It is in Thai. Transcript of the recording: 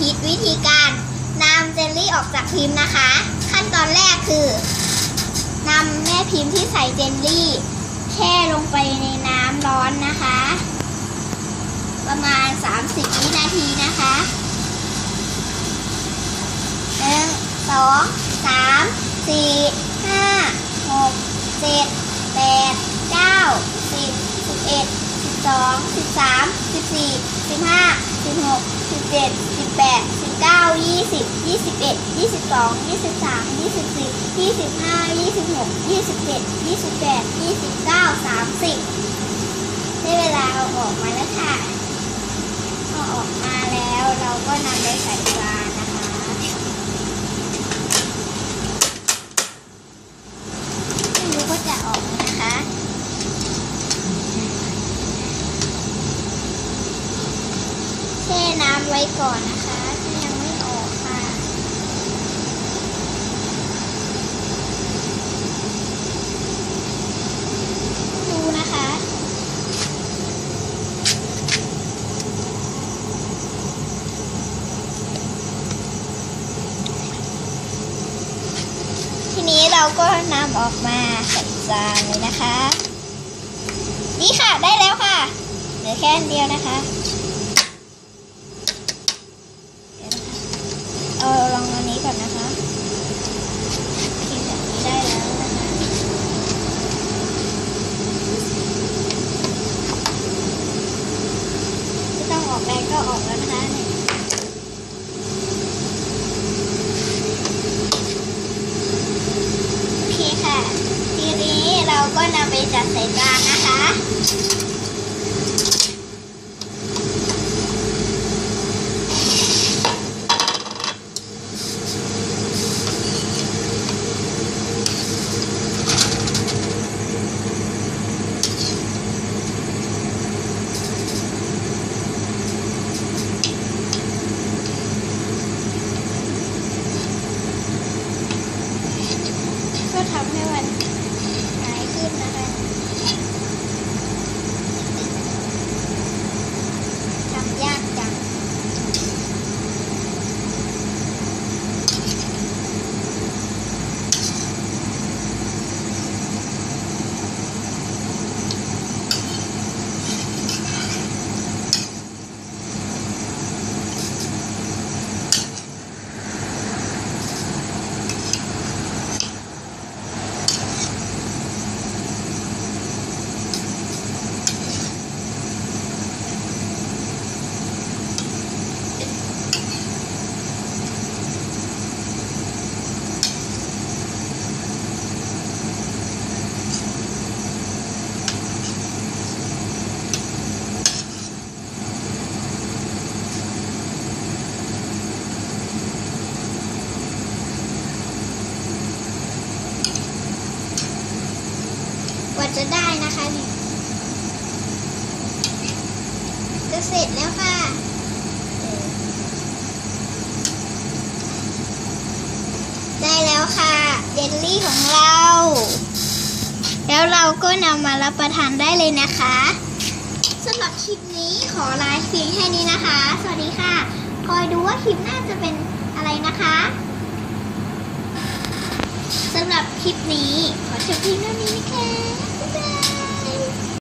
ธิตวิธีการนำเจลลี่ออกจากพิมพ์นะคะ ขั้นตอนแรกคือนำแม่พิมพ์ที่ใส่เจลลี่ แช่ลงไปในน้ำร้อนนะคะ ประมาณ 30 วินาทีนะคะหนึ่งสองสามสี่ห้าหกเจ็ดแปดเก้าสิบสิบเอ็ดสิบสองสิบสามสิบสี่สิบห้าสิบหกสิบเจ็ด แปดสิบเก้ายี่สิบยี่สิบเอ็ดยี่สิบสองยี่สิบสามยี่สิบสี่ยี่สิบห้ายี่สิบหกยี่สิบเจ็ดยี่สิบแปดยี่สิบเก้าสามสิบได้เวลาเอาออกมาแล้วค่ะเอาออกมาแล้วเราก็นำไปใส่จานนะคะ ไม่รู้ว่าจะออกไหมนะคะ แช่น้ำ ไว้ก่อนนะคะถ้ายังไม่ออกค่ะ ดูนะคะ ทีนี้เราก็นำออกมาใส่จานเลยนะคะ นี่ค่ะได้แล้วค่ะ เหลือแค่นเดียวนะคะเดี๋ยวนะคะเอาลองอันนี้ก่อนนะคะกินแบบนี้ได้แล้วนะคะไม่ต้ ออกแรงก็ออกแล้วนะคะโอเคค่ะ ทีนี้เราก็นำไปจัดใส่จานนะคะ ก็ทำให้มันหายขึ้นนะคะทำยากจัง กว่า จะได้นะคะนี่จะเสร็จแล้วค่ะได้แล้วค่ะเยลลี่ของเรา แล้วเราก็นำมารับประทานได้เลยนะคะสำหรับคลิปนี้ขอลาเพียงแค่นี้นะคะ สวัสดีค่ะ คอยดูว่าคลิปหน้าจะเป็นอะไรนะคะับคลิปนี้ ขอจบเพียงเท่านี้นะคะ บ๊ายบาย